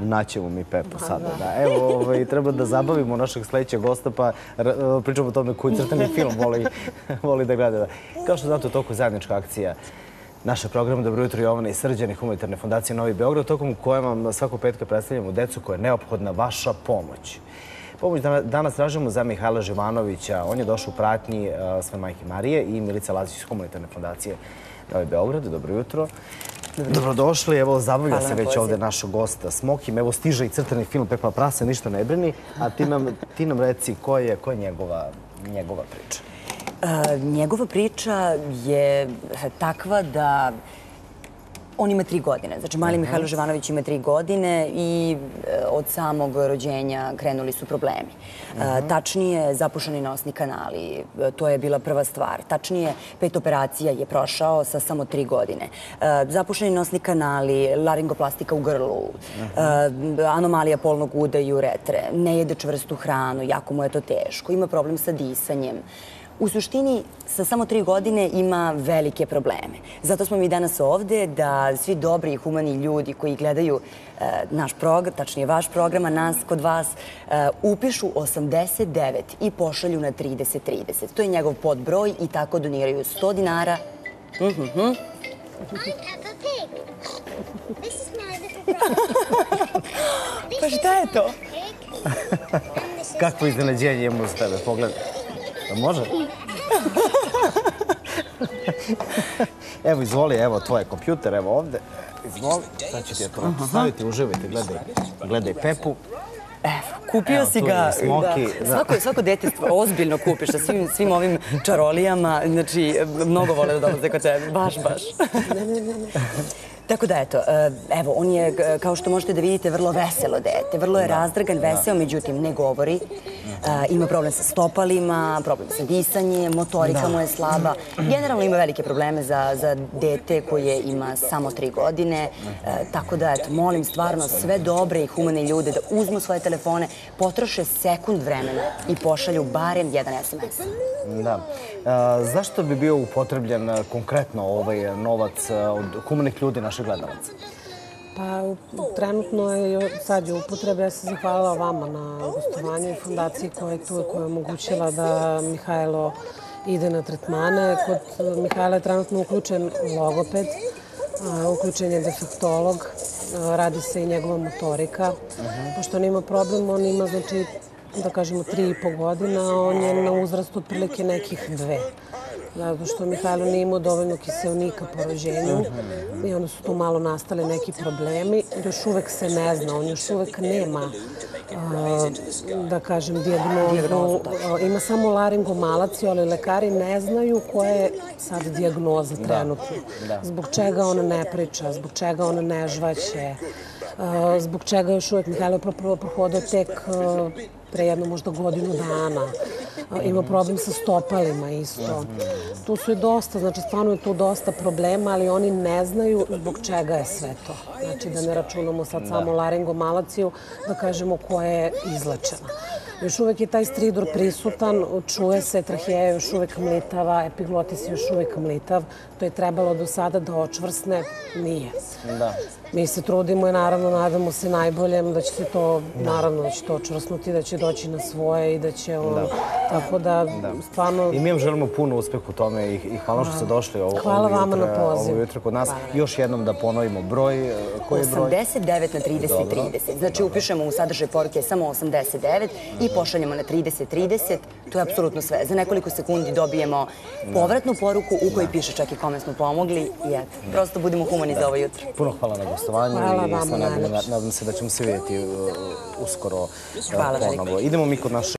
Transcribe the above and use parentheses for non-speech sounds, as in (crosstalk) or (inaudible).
Naćemo mi Pepa sada. Evo, ovaj, treba da zabavimo našeg sledećeg gosta, pa pričamo o tome koji crtani (laughs) film voli da gleda. Kao što znate, u toku zajednička akcija naše programe Dobro jutro Jovana i Srđane Humanitarne fondacije Novi Beograd, tokom u kojem vam svako petka predstavljamo decu koja je neophodna vaša pomoć. Pomoć danas tražimo za Mihajla Živanovića. On je došao u pratnji sve majke Marije i Milica Lazić iz Humanitarne fondacije Novi Beograd. Dobro jutro. Dobrodošli. Evo, zabavlja se već ovde našo gosta Smokim. Evo, stiže i crtani film Pepa Prasa, ništa ne brini. A ti nam reci ko je njegova priča? Njegova priča je takva da On ima tri godine. Znači, mali Mihajlo Živanović ima tri godine i e, od samog rođenja krenuli su problemi. E, tačnije, zapušani nosni kanali. E, to je bila prva stvar. Tačnije, pet operacija je prošao sa samo tri godine. Zapušani nosni kanali, laringoplastika u grlu, anomalija polnog uda i uretre, ne jede čvrstu hranu, jako mu je to teško, ima problem sa disanjem u suštini sa samo tri godine ima velike probleme. Zato smo mi danas ovde da svi dobri i humani ljudi koji gledaju e, naš program, tačnije vaš program, a nas kod vas, e, upišu 89 i pošalju na 30-30. To je njegov podbroj i tako doniraju 100 dinara. Mhm, mhm. (laughs) Pa šta je to? Kakvo iznenađenje imamo za tebe, Može? Evo, izvoli, evo, tvoj kompjuter, evo ovde. Izvoli, sad ću ti je to staviti, uživajte, gledaj, gledaj Pepu. Evo, kupio si ga. Smoki, svako, svako dete ozbiljno kupiš sa svim, svim ovim čarolijama. Znači, mnogo vole da dolaze kod tebe. Baš, baš. Tako da, eto, e, evo, on je, kao što možete da vidite, vrlo veselo dete. Vrlo je razdragan, veseo, međutim, ne govori. E, ima problem sa stopalima, problem sa disanjem, motorika mu je slaba. Generalno ima velike probleme za dete koje ima samo tri godine. E, tako da, eto, molim stvarno sve dobre i humane ljude da uzmu svoje telefone, potroše sekund vremena i pošalju barem jedan SMS. Da. Zašto bi bio upotrebljen konkretno ovaj novac od humanih ljudi naših gledalaca? Pa, trenutno je sad je upotrebe. Ja sam zahvalila vama na gostovanju i fundaciji koja je tu koja je omogućila da Mihajlo ide na tretmane. Kod Mihajla je trenutno uključen logoped, uključen je defektolog, radi se i njegova motorika. Pošto on ima problem, on ima, znači, da kažemo, tri i po godina, on je na uzrastu otprilike nekih dve zato što Mihajlo nije imao dovoljno kiselnika po rođenju i onda su tu malo nastale neki problemi. Još uvek se ne zna, on još uvek nema da kažem, dijagnozu. Ima samo laringomalaciju, ali lekari ne znaju koja je sad dijagnoza trenutno. Zbog čega ona ne priča, zbog čega ona ne žvaće, zbog čega još uvek Mihajlo prohodio tek pre jedno možda godinu dana ima problem sa stopalima isto. Tu su i dosta, znači stvarno je tu dosta problema, ali oni ne znaju zbog čega je sve to. Znači da ne računamo sad samo laringomalaciju, da kažemo koja je izlečena. Još uvek je taj stridor prisutan, čuje se, traheja je još uvek mlitava, epiglotis je još uvek mlitav. To je trebalo do sada da očvrsne, nije. Da. Mi se trudimo i naravno nadamo se najboljem da će se to, naravno da će to očvrsnuti, da će doći na svoje i da će ono, tako da, stvarno... I mi vam želimo puno uspeh u tome i hvala što ste došli ovo, hvala vama na poziv. ovo jutro kod nas. Još jednom da ponovimo broj, e, koji je broj? 89 na 30 30. Znači upišemo u sadržaj poruke samo 89 i pošaljemo na 30 30. To je apsolutno sve. Za nekoliko sekundi dobijemo povratnu poruku u kojoj piše čak i kome smo pomogli i eto, prosto budemo humani za ovo jutro. Puno hvala na gostovanju i nadam se da ćemo se vidjeti uskoro ponovo. Idemo mi kod naše